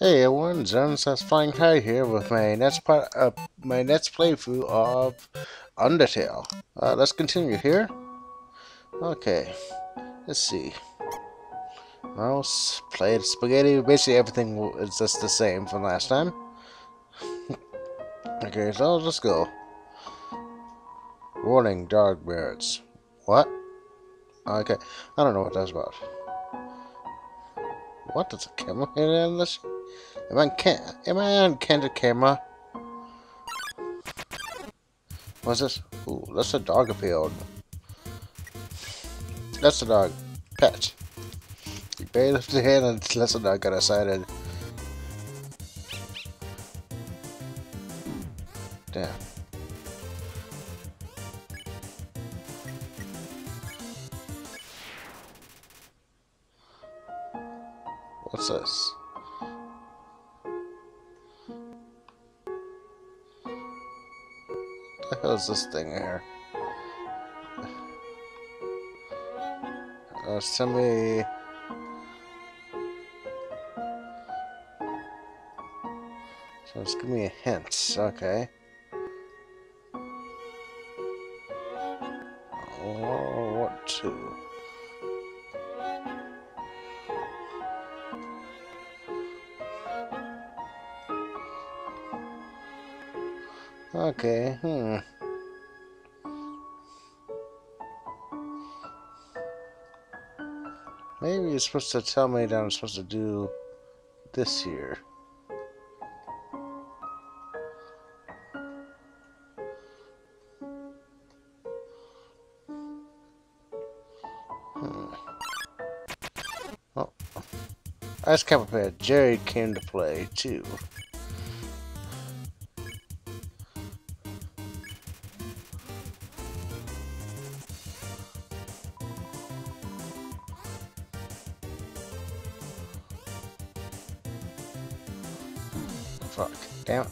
Hey everyone, Zerms Flying High here with my next part, uh, my next playthrough of Undertale. Uh, let's continue here. Okay, let's see. Mouse, played spaghetti, basically everything is just the same from last time. okay, so let's go. Warning, dog birds. What? Okay, I don't know what that's about. What? does a camera in this? Am I, can am I on candid camera? What's this? Ooh, that's a dog appealed. That's a dog. Pet. He barely lifted his hand and that's the dog got excited. Is this thing here? Uh, send me... So just give me a hint. Okay. Oh, what to? Okay, hmm. You're supposed to tell me that I'm supposed to do this here. Hmm. Oh. Ice Cap prepared. Jerry came to play, too. Fuck. Damn.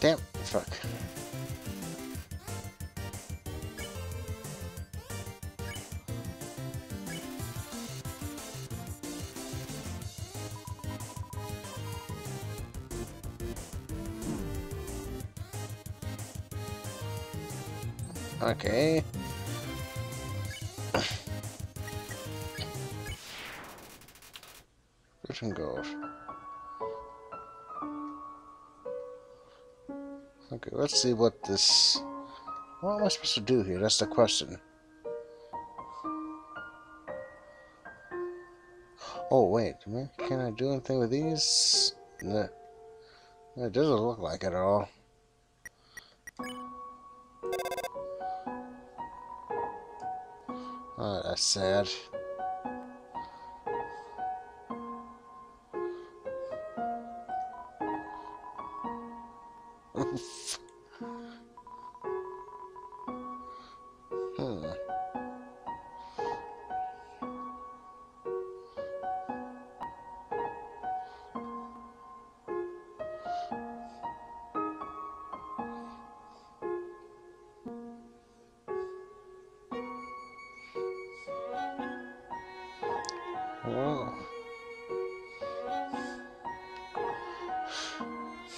Damn. Fuck. Okay. Okay, let's see what this... What am I supposed to do here? That's the question. Oh, wait. Can I do anything with these? No. It doesn't look like it at all. Oh, that's sad.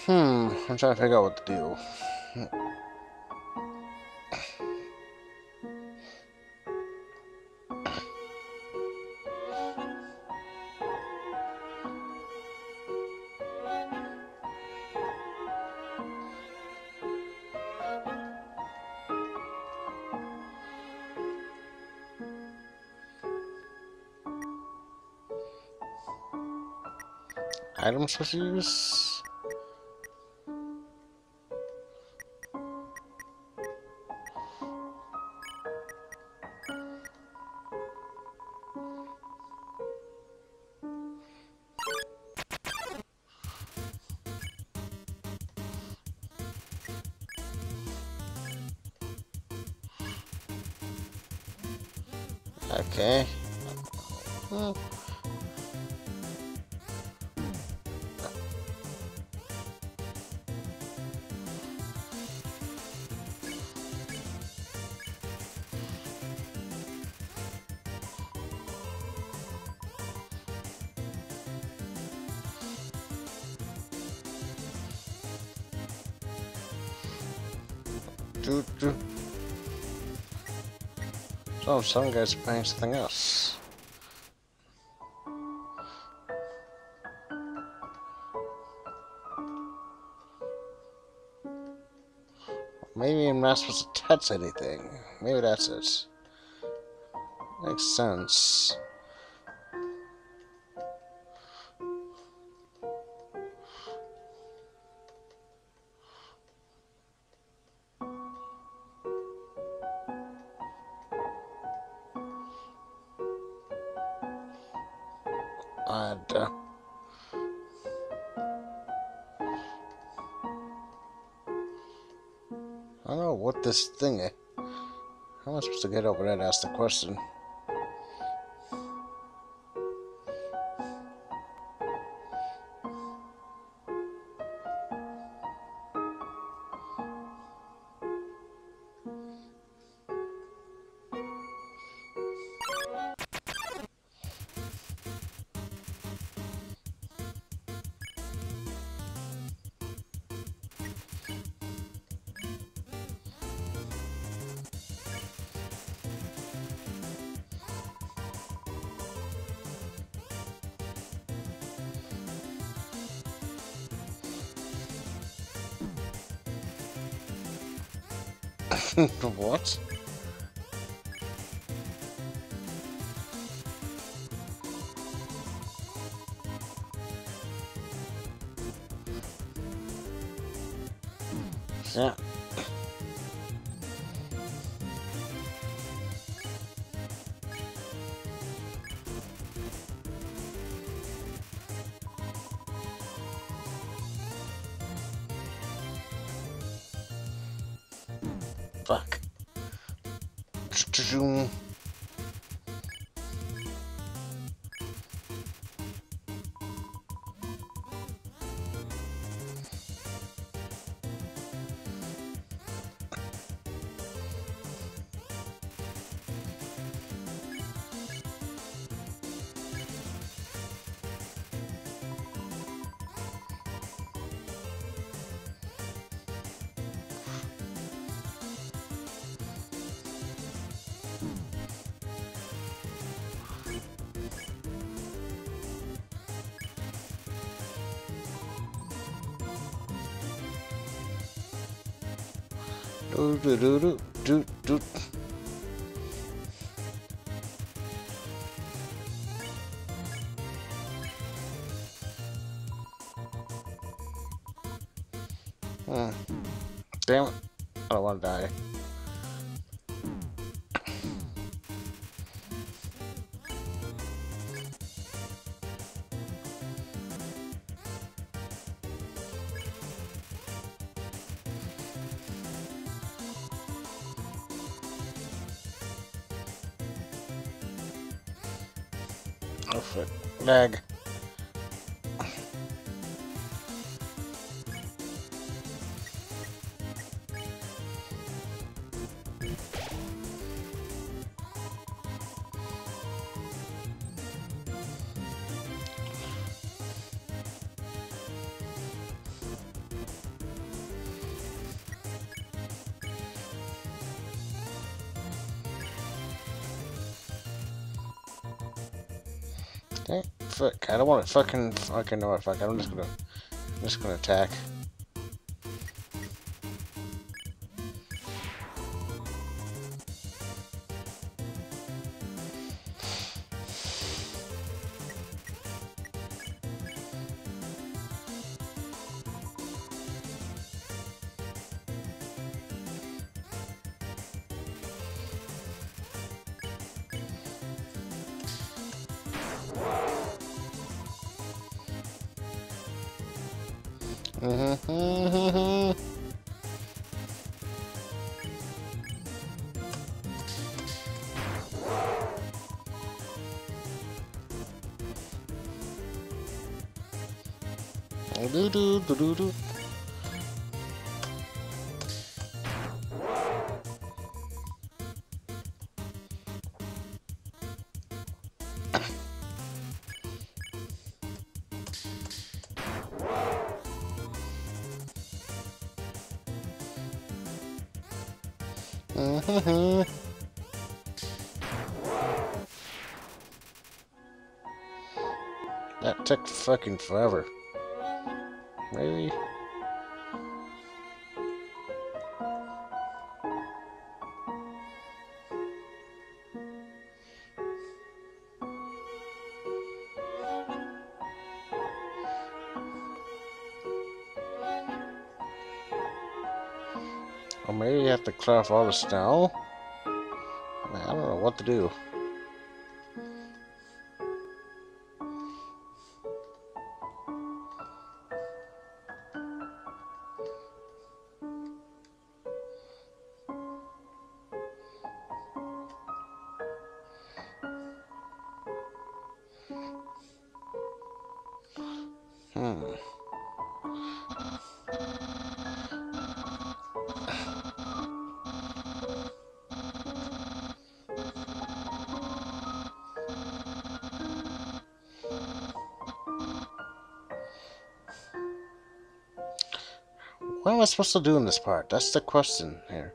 Hmm, I'm trying to figure out what to do. Okay. Hmm. So oh, some guys playing something else. Maybe I'm not supposed to touch anything. Maybe that's it. Makes sense. I don't know what this thing is. How am I supposed to get over there ask the question? what? Do do do do do do. Hmm. Damn it. I don't want to die. Lag. Okay, fuck. I don't want to fucking. Okay, no, fuck. I'm just gonna. I'm just gonna attack. Do do do do do. That took fucking forever. Really? Or maybe you have to clear off all the snow? To do. What am I supposed to do in this part? That's the question here.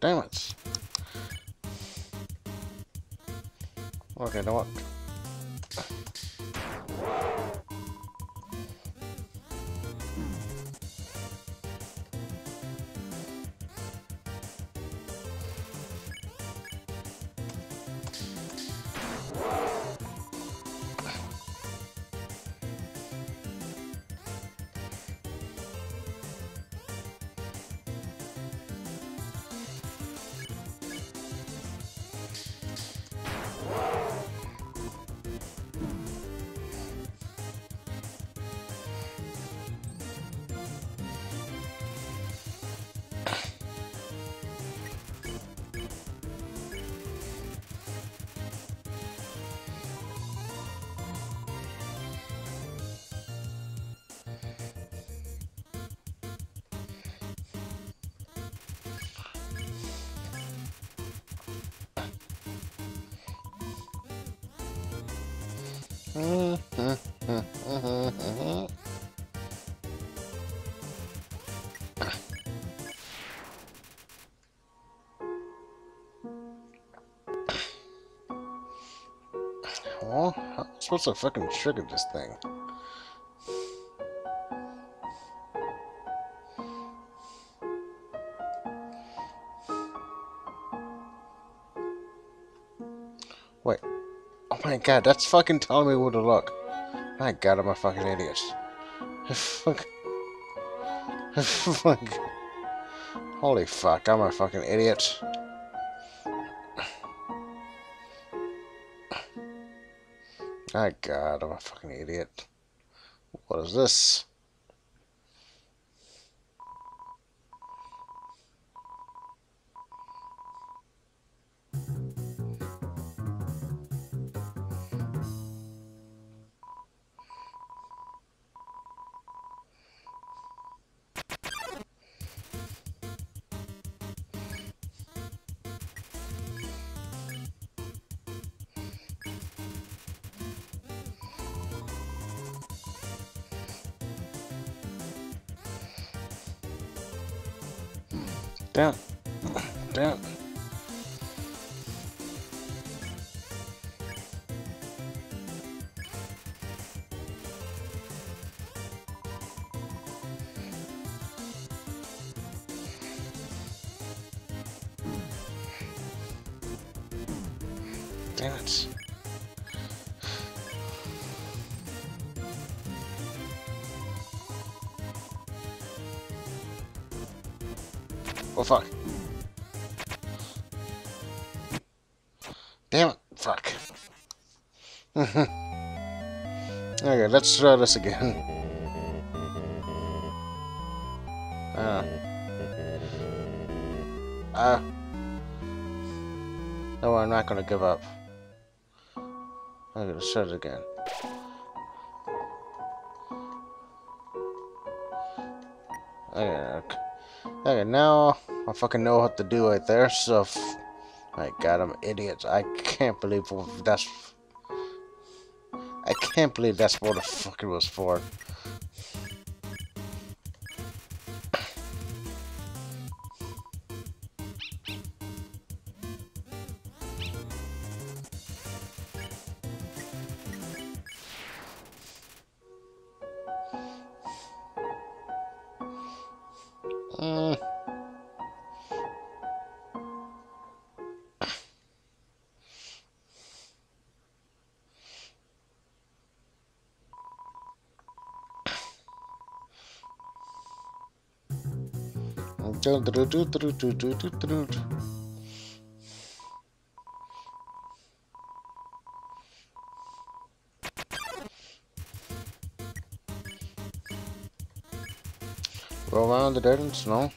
Damn it. Okay, what? I'm supposed to fucking trigger this thing. Wait. Oh my god, that's fucking telling me where to look. My god, I'm a fucking idiot. Fuck. fuck. Holy fuck, I'm a fucking idiot. My god, I'm a fucking idiot. What is this? Down. Down. Oh fuck. Damn it. Fuck. okay, let's try this again. Uh. Uh. No, I'm not gonna give up. I'm gonna try it again. Okay, okay. Okay, now I fucking know what to do right there, so... My god, I'm idiots. I can't believe that's... I can't believe that's what the fuck it was for. Go around the dead and snow.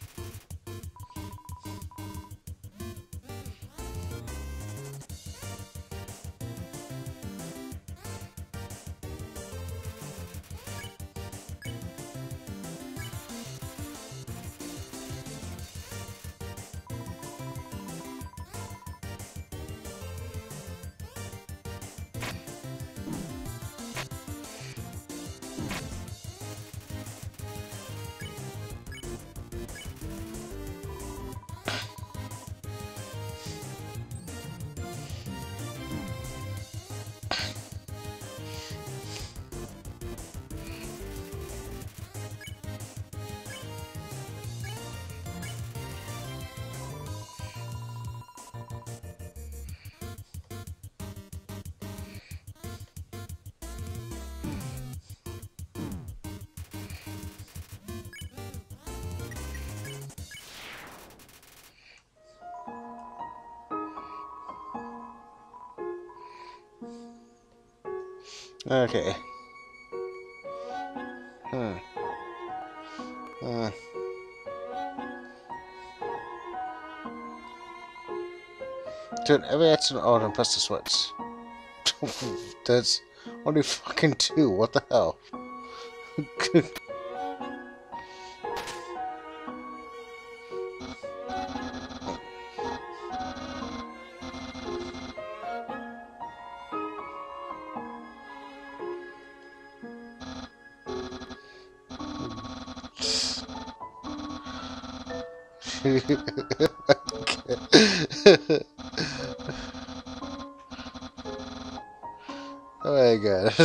Okay. Hmm. Hmm. Dude, every accident oh, and press the switch. That's only fucking two. What the hell? oh my god.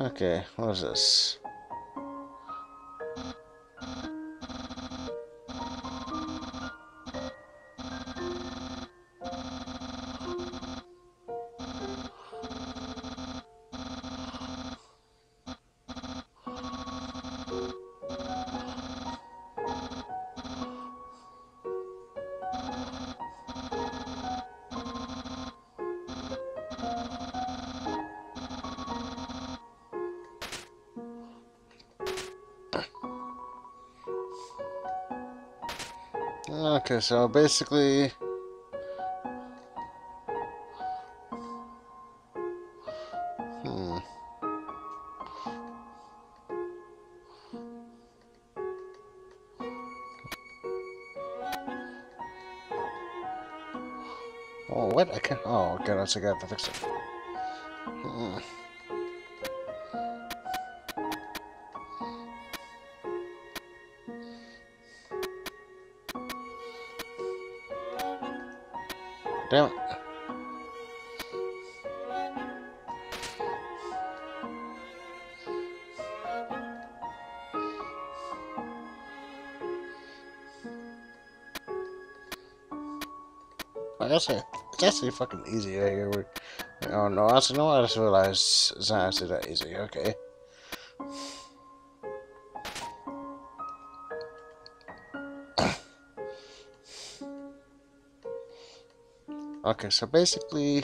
okay, what is this? Okay, so basically... Hmm. Oh, what? I can't... Oh, okay, I got to fix it. Hmm. Like I said, it's actually fucking easy right here. Oh no, I just, no, I just realized it's not actually that easy. Okay. Okay, so basically...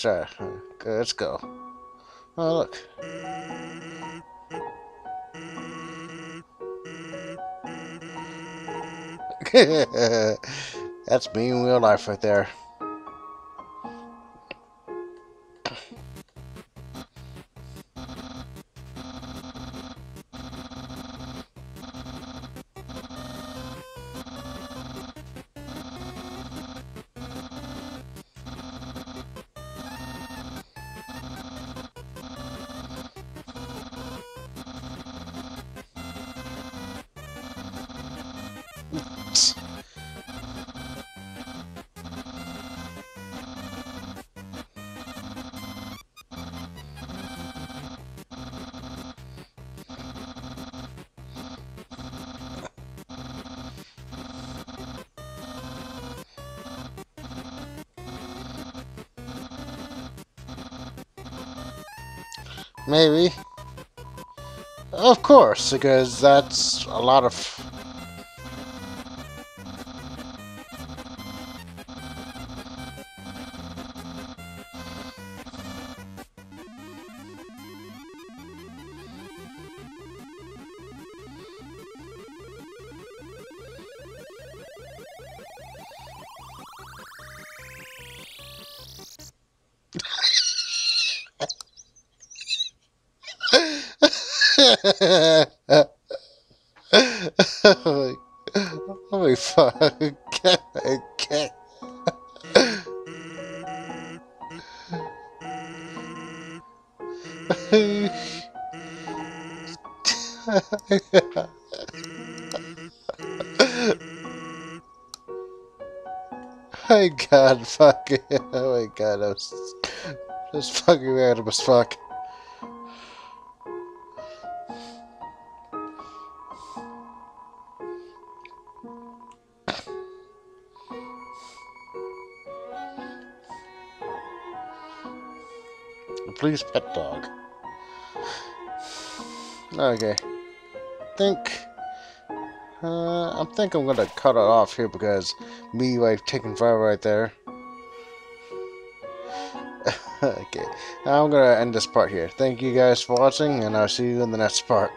try. Okay, let's go. Oh, look. That's me in real life right there. Maybe. Of course, because that's a lot of... oh my fuck. I can't. my god, fuck. Oh my god, I was just fucking random as fuck. Please pet dog. Okay. think uh, I think I'm gonna cut it off here because me like taking forever right there. okay, I'm gonna end this part here. Thank you guys for watching, and I'll see you in the next part.